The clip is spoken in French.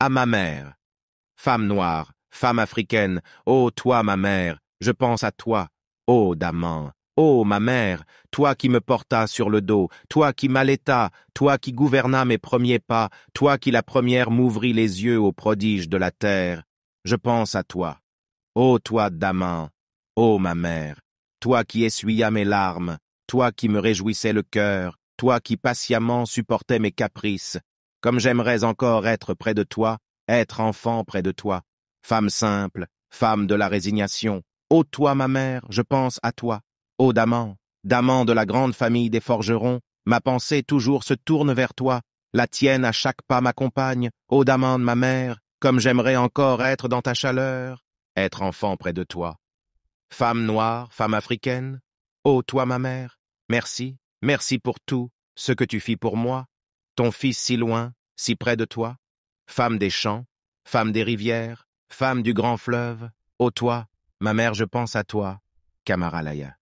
à ma mère. Femme noire, femme africaine, ô toi ma mère, je pense à toi, ô Daman, ô ma mère, toi qui me portas sur le dos, toi qui m'allaitas, toi qui gouvernas mes premiers pas, toi qui la première m'ouvris les yeux aux prodiges de la terre, je pense à toi. Ô toi, Daman, ô ma mère, toi qui essuyas mes larmes, toi qui me réjouissais le cœur, toi qui patiemment supportais mes caprices, comme j'aimerais encore être près de toi, être enfant près de toi, femme simple, femme de la résignation, ô toi, ma mère, je pense à toi. Ô Daman, Daman de la grande famille des forgerons, ma pensée toujours se tourne vers toi, la tienne à chaque pas m'accompagne, ô Daman ma mère, comme j'aimerais encore être dans ta chaleur, être enfant près de toi. Femme noire, femme africaine, ô toi ma mère, merci, merci pour tout, ce que tu fis pour moi, ton fils si loin, si près de toi, femme des champs, femme des rivières, femme du grand fleuve, ô toi, ma mère je pense à toi, Kamaralaya.